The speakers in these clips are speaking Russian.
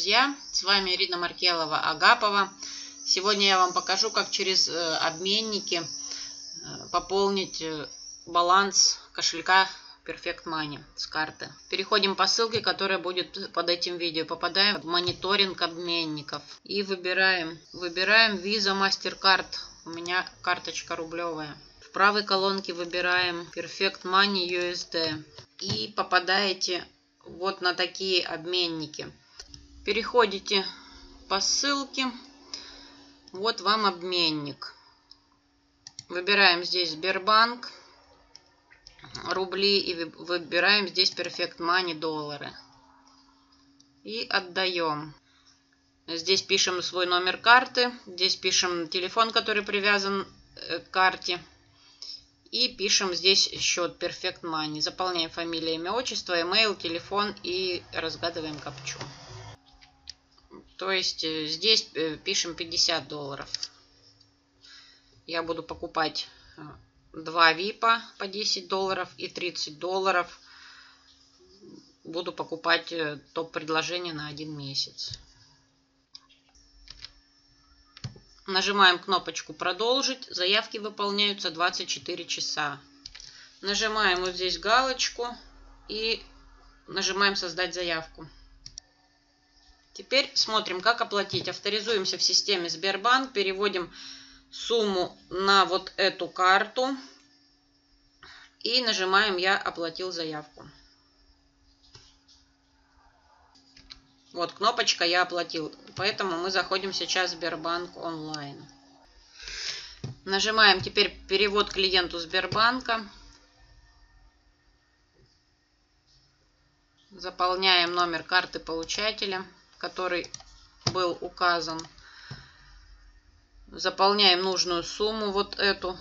друзья! С вами Ирина Маркелова Агапова. Сегодня я вам покажу, как через э, обменники э, пополнить э, баланс кошелька Perfect Money с карты. Переходим по ссылке, которая будет под этим видео. Попадаем в мониторинг обменников и выбираем. Выбираем Visa MasterCard. У меня карточка рублевая. В правой колонке выбираем Perfect Money USD. И попадаете вот на такие обменники. Переходите по ссылке. Вот вам обменник. Выбираем здесь Сбербанк, рубли и выбираем здесь Perfect Money доллары. И отдаем. Здесь пишем свой номер карты. Здесь пишем телефон, который привязан э, к карте. И пишем здесь счет Perfect Money. Заполняем фамилия, имя, отчество, email, телефон и разгадываем капчу. То есть э, здесь э, пишем 50 долларов. Я буду покупать 2 випа по 10 долларов и 30 долларов. Буду покупать э, топ-предложение на один месяц. Нажимаем кнопочку «Продолжить». Заявки выполняются 24 часа. Нажимаем вот здесь галочку и нажимаем «Создать заявку». Теперь смотрим, как оплатить. Авторизуемся в системе Сбербанк, переводим сумму на вот эту карту и нажимаем «Я оплатил заявку». Вот кнопочка «Я оплатил». Поэтому мы заходим сейчас в Сбербанк онлайн. Нажимаем теперь «Перевод клиенту Сбербанка». Заполняем номер карты получателя, который был указан. Заполняем нужную сумму, вот эту.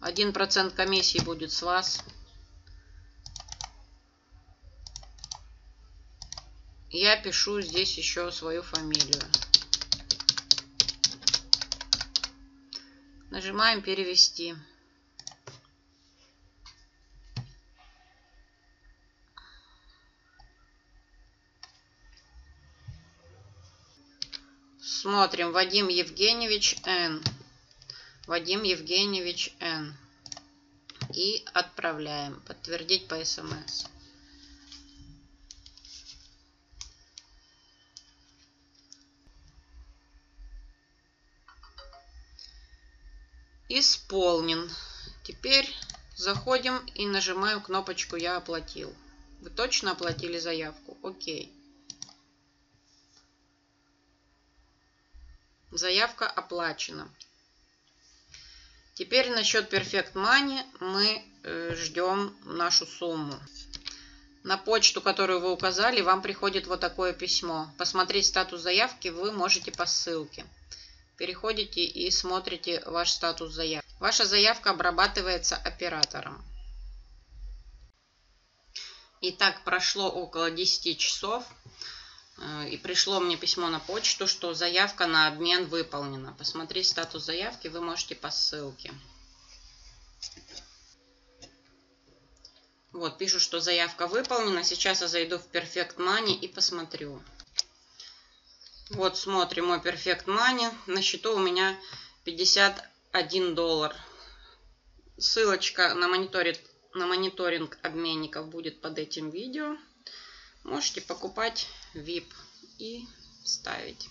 1% комиссии будет с вас. я пишу здесь еще свою фамилию. Нажимаем перевести. Смотрим. Вадим Евгеньевич Н. Вадим Евгеньевич Н. И отправляем. Подтвердить по смс. Исполнен. Теперь заходим и нажимаем кнопочку «Я оплатил». Вы точно оплатили заявку? Окей. Заявка оплачена. Теперь насчет Perfect Money мы э, ждем нашу сумму. На почту, которую вы указали, вам приходит вот такое письмо. Посмотреть статус заявки вы можете по ссылке переходите и смотрите ваш статус заявки. Ваша заявка обрабатывается оператором. Итак, прошло около 10 часов. Э, и пришло мне письмо на почту, что заявка на обмен выполнена. Посмотреть статус заявки вы можете по ссылке. Вот, пишу, что заявка выполнена. Сейчас я зайду в Perfect Money и посмотрю. Вот смотрим мой Perfect Money. На счету у меня 51 доллар. Ссылочка на мониторинг, на мониторинг обменников будет под этим видео. Можете покупать VIP и ставить.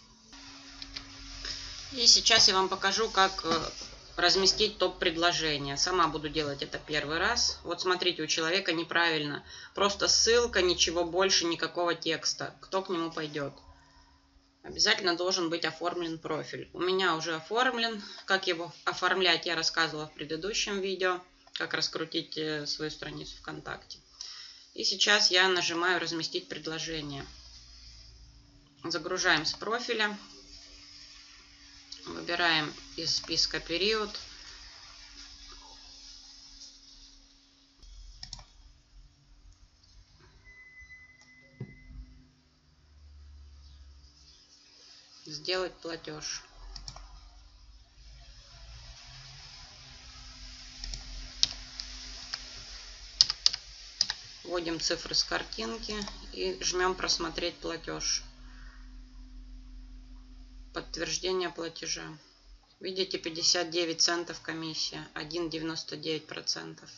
И сейчас я вам покажу, как э, разместить топ-предложение. Сама буду делать это первый раз. Вот смотрите, у человека неправильно. Просто ссылка, ничего больше, никакого текста. Кто к нему пойдет? обязательно должен быть оформлен профиль. У меня уже оформлен. Как его оформлять, я рассказывала в предыдущем видео. Как раскрутить э, свою страницу ВКонтакте. И сейчас я нажимаю «Разместить предложение». Загружаем с профиля. Выбираем из списка период. сделать платеж. Вводим цифры с картинки и жмем просмотреть платеж. подтверждение платежа. Видите, 59 центов комиссия, 1,99 процентов.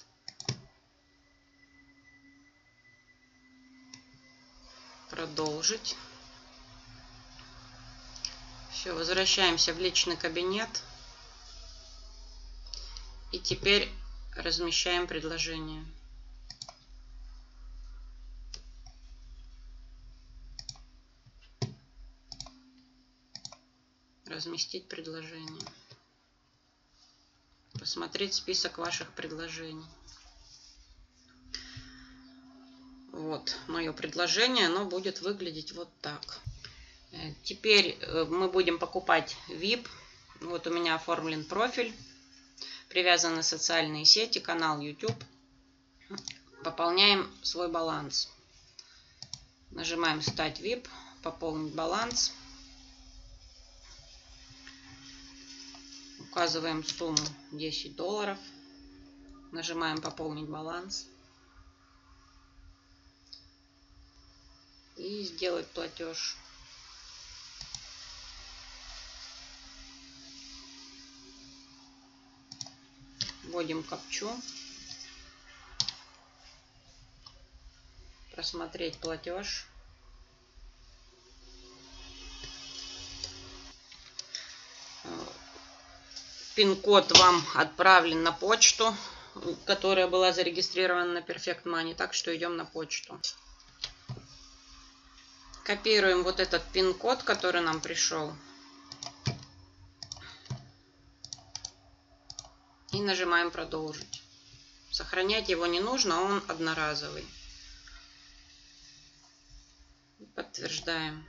Продолжить. Все, возвращаемся в личный кабинет. И теперь размещаем предложение. Разместить предложение. Посмотреть список ваших предложений. Вот мое предложение, оно будет выглядеть вот так. Э, теперь э, мы будем покупать VIP. Вот у меня оформлен профиль. Привязаны социальные сети, канал YouTube. Пополняем свой баланс. Нажимаем «Стать VIP», «Пополнить баланс». Указываем сумму 10 долларов. Нажимаем «Пополнить баланс». И сделать платеж. Вводим капчу. Просмотреть платеж. Пин-код вам отправлен на почту, которая была зарегистрирована на Perfect Money. Так что идем на почту. Копируем вот этот пин-код, который нам пришел. И нажимаем продолжить. Сохранять его не нужно, он одноразовый. Подтверждаем.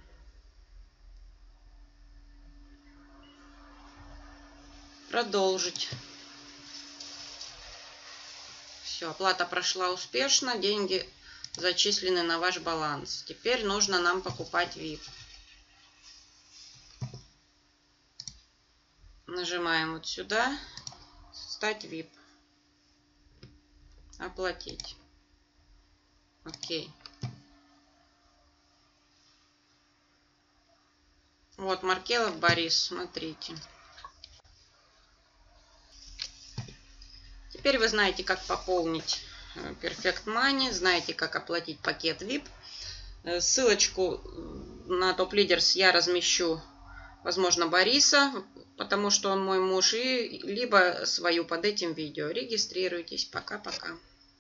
Продолжить. Все, оплата прошла успешно, деньги зачислены на ваш баланс. Теперь нужно нам покупать VIP. Нажимаем вот сюда Стать VIP. Оплатить. Окей. Вот Маркелов Борис, смотрите. Теперь вы знаете, как пополнить э, Perfect Money, знаете, как оплатить пакет VIP. Э, ссылочку на топ лидерс я размещу, возможно, Бориса потому что он мой муж, и либо свою под этим видео. Регистрируйтесь. Пока-пока.